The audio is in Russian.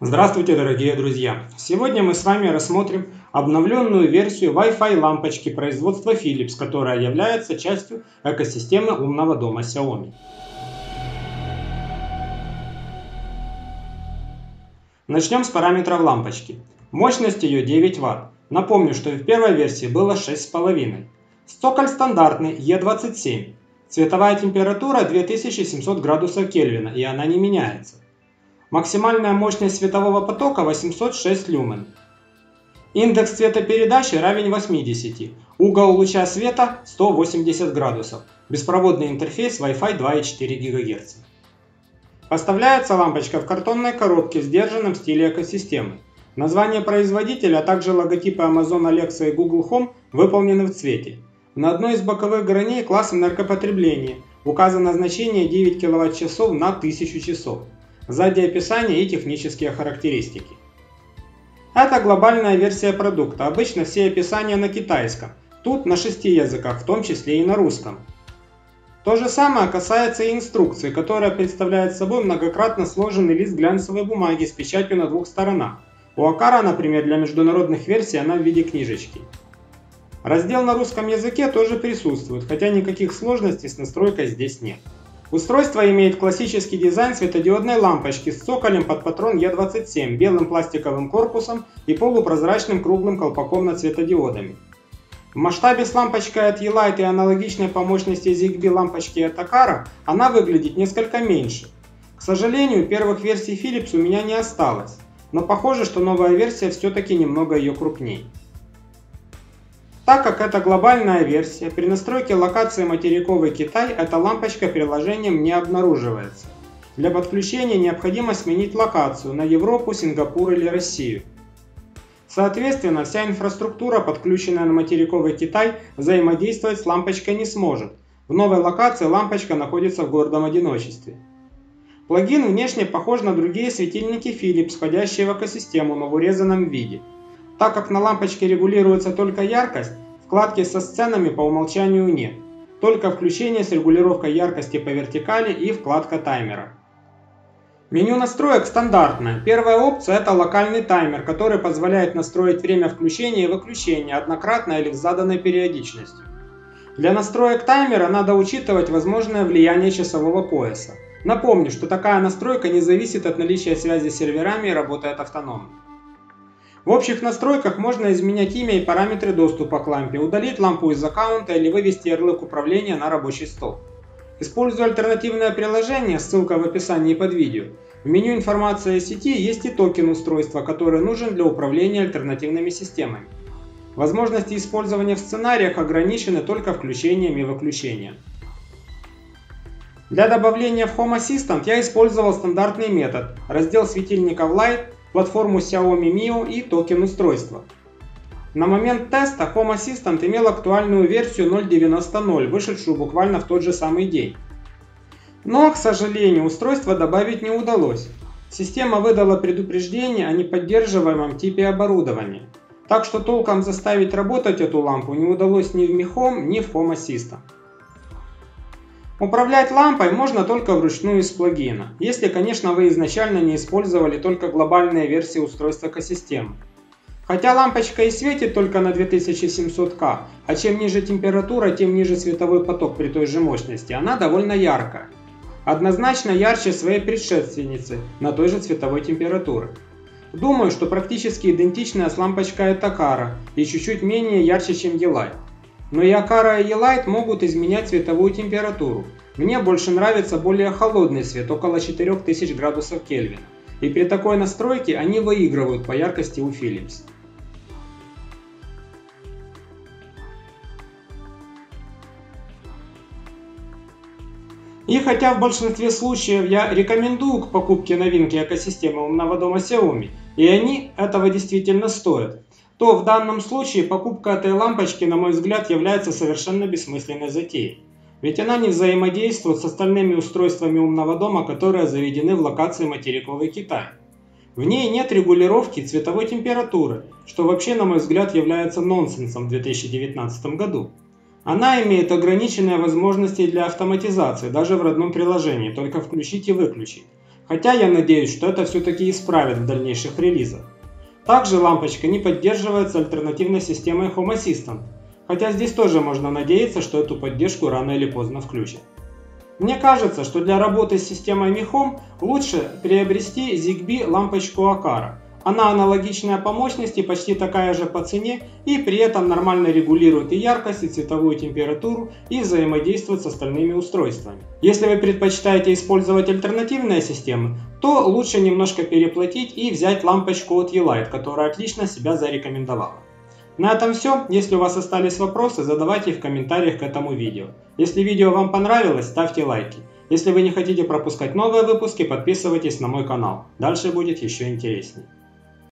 Здравствуйте, дорогие друзья! Сегодня мы с вами рассмотрим обновленную версию Wi-Fi лампочки производства Philips, которая является частью экосистемы умного дома Xiaomi. Начнем с параметров лампочки. Мощность ее 9 Вт. Напомню, что в первой версии было 6,5. Стоколь стандартный E27. Цветовая температура 2700 градусов Кельвина и она не меняется. Максимальная мощность светового потока 806 люмен. Индекс цветопередачи равен 80. Угол луча света 180 градусов. Беспроводный интерфейс Wi-Fi 2,4 ГГц. Поставляется лампочка в картонной коробке в сдержанном стиле экосистемы. Название производителя, а также логотипы Amazon Alexa и Google Home выполнены в цвете. На одной из боковых граней класс энергопотребления указано значение 9 кВт-часов на 1000 часов. Сзади описание и технические характеристики. Это глобальная версия продукта. Обычно все описания на китайском. Тут на шести языках, в том числе и на русском. То же самое касается и инструкции, которая представляет собой многократно сложенный лист глянцевой бумаги с печатью на двух сторонах. У Акара, например, для международных версий она в виде книжечки. Раздел на русском языке тоже присутствует, хотя никаких сложностей с настройкой здесь нет. Устройство имеет классический дизайн светодиодной лампочки с цоколем под патрон E27, белым пластиковым корпусом и полупрозрачным круглым колпаком над светодиодами. В масштабе с лампочкой от E-Light и аналогичной по мощности ZigBee лампочки от Akara она выглядит несколько меньше. К сожалению, первых версий Philips у меня не осталось, но похоже, что новая версия все-таки немного ее крупнее. Так как это глобальная версия, при настройке локации материковый Китай эта лампочка приложением не обнаруживается. Для подключения необходимо сменить локацию на Европу, Сингапур или Россию. Соответственно, вся инфраструктура, подключенная на материковый Китай, взаимодействовать с лампочкой не сможет. В новой локации лампочка находится в гордом одиночестве. Плагин внешне похож на другие светильники Philips, входящие в экосистему, но в урезанном виде. Так как на лампочке регулируется только яркость, вкладки со сценами по умолчанию нет. Только включение с регулировкой яркости по вертикали и вкладка таймера. Меню настроек стандартное. Первая опция это локальный таймер, который позволяет настроить время включения и выключения однократно или с заданной периодичностью. Для настроек таймера надо учитывать возможное влияние часового пояса. Напомню, что такая настройка не зависит от наличия связи с серверами и работает автономно. В общих настройках можно изменять имя и параметры доступа к лампе, удалить лампу из аккаунта или вывести ярлык управления на рабочий стол. Используя альтернативное приложение, ссылка в описании под видео, в меню информации о сети есть и токен устройства, который нужен для управления альтернативными системами. Возможности использования в сценариях ограничены только включением и выключением. Для добавления в Home Assistant я использовал стандартный метод, раздел светильников Light платформу Xiaomi Mio и токен устройства. На момент теста Home Assistant имел актуальную версию 0.90.0, вышедшую буквально в тот же самый день. Но, к сожалению, устройство добавить не удалось. Система выдала предупреждение о неподдерживаемом типе оборудования. Так что толком заставить работать эту лампу не удалось ни в Mi Home, ни в Home Assistant. Управлять лампой можно только вручную из плагина, если, конечно, вы изначально не использовали только глобальные версии устройства экосистемы. Хотя лампочка и светит только на 2700К, а чем ниже температура, тем ниже световой поток при той же мощности, она довольно яркая. Однозначно ярче своей предшественницы на той же цветовой температуры. Думаю, что практически идентичная с лампочкой Этакара и чуть-чуть менее ярче, чем Елайт. Но и Акара и Елайт могут изменять цветовую температуру. Мне больше нравится более холодный свет, около 4000 градусов Кельвина. И при такой настройке они выигрывают по яркости у Philips. И хотя в большинстве случаев я рекомендую к покупке новинки экосистемы умного дома Xiaomi, и они этого действительно стоят, то в данном случае покупка этой лампочки, на мой взгляд, является совершенно бессмысленной затеей. Ведь она не взаимодействует с остальными устройствами умного дома, которые заведены в локации материковый Китай. В ней нет регулировки цветовой температуры, что вообще, на мой взгляд, является нонсенсом в 2019 году. Она имеет ограниченные возможности для автоматизации, даже в родном приложении, только включить и выключить. хотя я надеюсь, что это все-таки исправят в дальнейших релизах. Также лампочка не поддерживается альтернативной системой Home Assistant, хотя здесь тоже можно надеяться, что эту поддержку рано или поздно включат. Мне кажется, что для работы с системой Mi Home лучше приобрести ZigBee лампочку Akara. Она аналогичная по мощности, почти такая же по цене и при этом нормально регулирует и яркость, и цветовую температуру и взаимодействует с остальными устройствами. Если вы предпочитаете использовать альтернативные системы, то лучше немножко переплатить и взять лампочку от Elight, которая отлично себя зарекомендовала. На этом все. Если у вас остались вопросы, задавайте их в комментариях к этому видео. Если видео вам понравилось, ставьте лайки. Если вы не хотите пропускать новые выпуски, подписывайтесь на мой канал. Дальше будет еще интереснее.